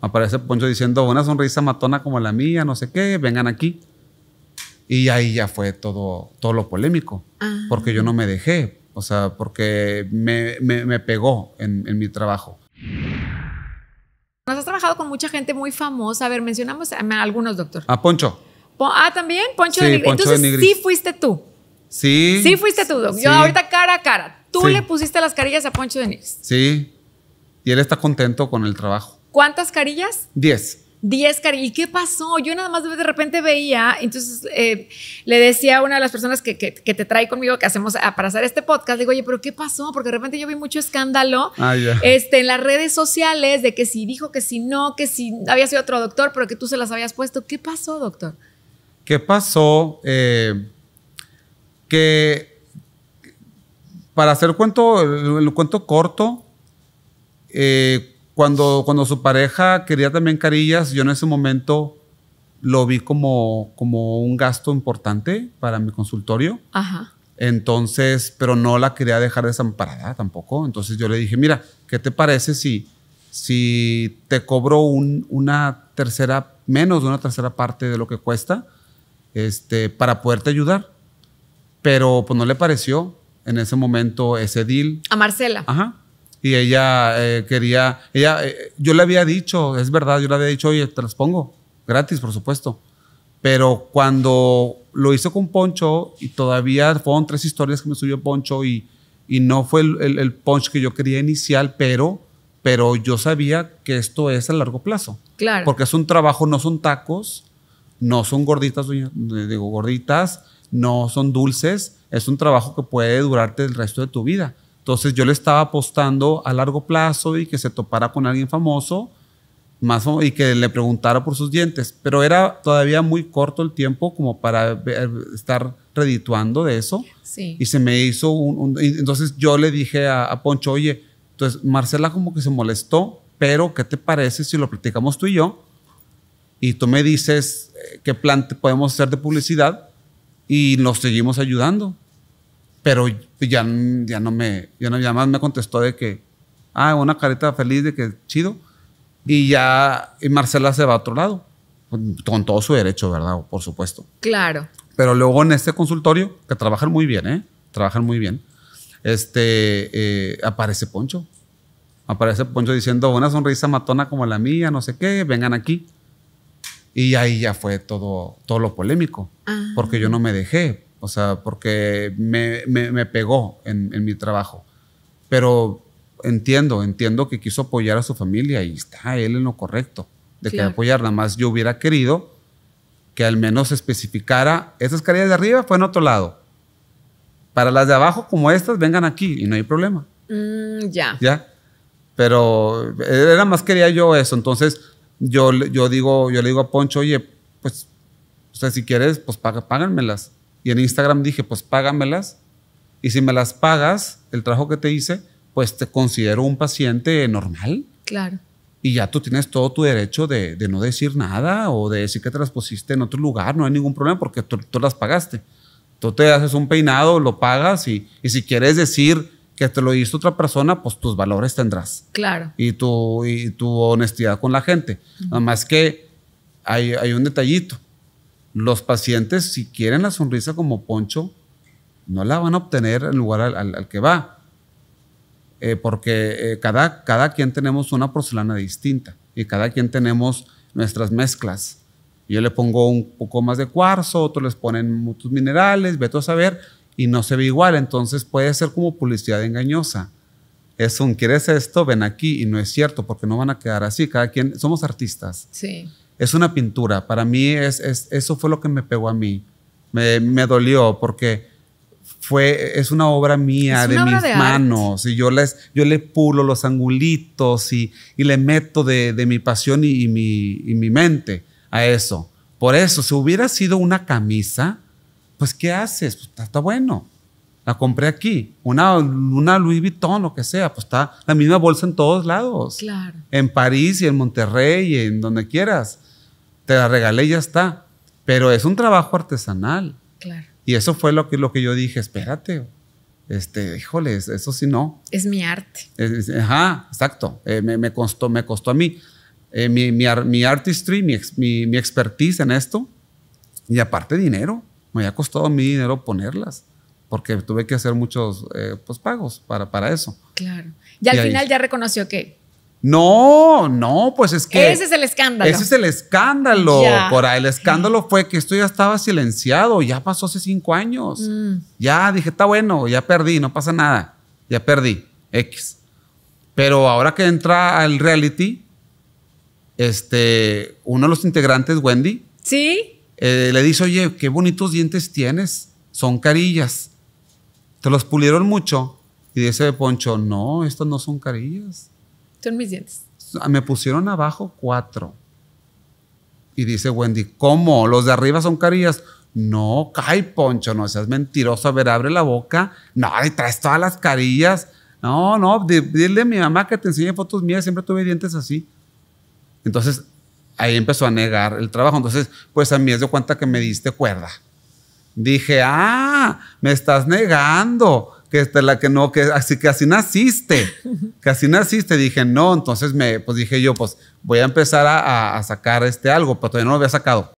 Aparece Poncho diciendo una sonrisa matona como la mía, no sé qué, vengan aquí. Y ahí ya fue todo, todo lo polémico, Ah. porque yo no me dejé, o sea, porque me, me- me pegó en, en mi trabajo. Nos has trabajado con mucha gente muy famosa. A ver, mencionamos a algunos, doctor. Ah, Poncho. Po- ah, también, Poncho Sí, de Nigris. Poncho de Entonces, Nigris. sí fuiste tú. Sí. Sí fuiste tú, doc. Sí. Yo ahorita cara a cara. Tú Sí. le pusiste las carillas a Poncho de Nigris. Sí. Y él está contento con el trabajo. ¿Cuántas carillas? Diez. 10 carillas. ¿Y qué pasó? Yo nada más de repente veía, entonces eh, le decía a una de las personas que, que- que te trae conmigo, que hacemos ah, para hacer este podcast, digo, oye, pero ¿qué pasó? Porque de repente yo vi mucho escándalo Ah, este, en las redes sociales de que si dijo que si no, que si había sido otro doctor, pero que tú se las habías puesto. ¿Qué pasó, doctor? ¿Qué pasó? Eh, que para hacer el cuento, el, el cuento corto, eh, cuando, cuando su pareja quería también carillas, yo en ese momento lo vi como, como un gasto importante para mi consultorio. Ajá. Entonces, pero no la quería dejar desamparada tampoco. Entonces yo le dije, mira, ¿qué te parece si, si te cobro un- una tercera, menos de una tercera parte de lo que cuesta, este, para poderte ayudar? Pero pues no le pareció en ese momento ese deal. A Marcela. Ajá. Y ella eh, quería, ella, eh, yo le había dicho, es verdad, yo le había dicho, oye, te las pongo, gratis, por supuesto. Pero cuando lo hizo con Poncho, y todavía fueron tres historias que me subió Poncho, y, y no fue el, el, el punch que yo quería inicial, pero, pero yo sabía que esto es a largo plazo. Claro. Porque es un trabajo, no son tacos, no son gorditas, digo, gorditas, no son dulces, es un trabajo que puede durarte el resto de tu vida. Entonces yo le estaba apostando a largo plazo y que se topara con alguien famoso más y que le preguntara por sus dientes, pero era todavía muy corto el tiempo como para ver- estar redituando de eso. Sí. Y se me hizo un... entonces yo le dije a, a Poncho, oye, entonces Marcela como que se molestó, pero ¿qué te parece si lo platicamos tú y yo? Y tú me dices eh, qué plan te podemos hacer de publicidad y nos seguimos ayudando. Pero ya, ya no me, ya no, ya más me contestó de que, ah, una carita feliz de que chido. Y ya y Marcela se va a otro lado, con, todo su derecho, ¿verdad? Por supuesto. Claro. Pero luego en este consultorio, que trabajan muy bien, ¿eh? Trabajan muy bien. Este, eh, aparece Poncho. Aparece Poncho diciendo una sonrisa matona como la mía, no sé qué, vengan aquí. Y ahí ya fue todo, todo lo polémico. Ah. Porque yo no me dejé. O sea, porque me, me- me pegó en, en mi trabajo. Pero entiendo, entiendo que quiso apoyar a su familia y está él en lo correcto de que Claro. apoyar. Nada más yo hubiera querido que al menos especificara, esas carillas de arriba fue en otro lado. Para las de abajo, como estas, vengan aquí y no hay problema. Mm, ya. ¿Ya? Pero era más quería yo eso. Entonces, yo, le- yo, digo, yo le digo a Poncho, oye, pues, o sea, si quieres, pues paga, páganmelas. Y en Instagram dije, pues págamelas. Y si me las pagas, el trabajo que te hice, pues te considero un paciente normal. Claro. Y ya tú tienes todo tu derecho de, de no decir nada o de decir que te las pusiste en otro lugar, no hay ningún problema porque tú, tú las pagaste. Tú te haces un peinado, lo pagas y, y si quieres decir que te lo hizo otra persona, pues tus valores tendrás Claro. y tu, y tu honestidad con la gente. Nada más que hay, hay un detallito. Los pacientes, si quieren la sonrisa como Poncho, no la van a obtener en lugar al, al- al que va. Eh, porque eh, cada, cada quien tenemos una porcelana distinta y cada quien tenemos nuestras mezclas. Yo le pongo un poco más de cuarzo, otros les ponen muchos minerales, vete a saber, y no se ve igual. Entonces puede ser como publicidad engañosa. Es un, ¿quieres esto? Ven aquí. Y no es cierto, porque no van a quedar así. Cada quien, somos artistas. Sí. Es una pintura. Para mí, es, es- eso fue lo que me pegó a mí. Me, me dolió porque fue, es una obra mía, Es de una obra mis de arte. manos. Y yo, les, yo le pulo los angulitos y, y le meto de, de mi pasión y, y mi, y mi mente a eso. Por eso, si hubiera sido una camisa, pues ¿qué haces? Pues, está, está bueno. La compré aquí. Una, una Louis Vuitton, lo que sea. Pues está la misma bolsa en todos lados Claro. en París y en Monterrey y en donde quieras. Te la regalé y ya está. Pero es un trabajo artesanal. Claro. Y eso fue lo que, lo que yo dije, espérate, este, híjoles, eso sí no. Es mi arte. Es- ajá, exacto. Eh, me, me costó, me costó a mí. eh, mi, mi, mi, artistry, mi, mi, mi expertise en esto. Y aparte dinero. Me había costado mi dinero ponerlas porque tuve que hacer muchos eh, pues, pagos para, para eso. Claro. Y al final ya reconoció que... No, no, pues es que... Ese es el escándalo. Ese es el escándalo. Por ahí, el escándalo fue que esto ya estaba silenciado, ya pasó hace cinco años. Mm. Ya dije, está bueno, ya perdí, no pasa nada. Ya perdí, X. Pero ahora que entra al reality, este, uno de los integrantes, Wendy. Sí. Eh, le dice, oye, qué bonitos dientes tienes. Son carillas. Te los pulieron mucho. Y dice Poncho, no, estos no son carillas. Son mis dientes. Me pusieron abajo cuatro. Y dice Wendy, ¿cómo? ¿Los de arriba son carillas? No, cae Poncho, no seas mentiroso. A ver, abre la boca. No, y traes todas las carillas. No, no, dile a mi mamá que te enseñe fotos mías. Siempre tuve dientes así. Entonces, ahí empezó a negar el trabajo. Entonces, pues a mí es de cuenta que me diste cuerda. Dije, ah, me estás negando que esta la que no, que así que así naciste, que así naciste. Dije, no, entonces me, pues dije yo, pues voy a empezar a, sacar este algo, pero todavía no lo había sacado.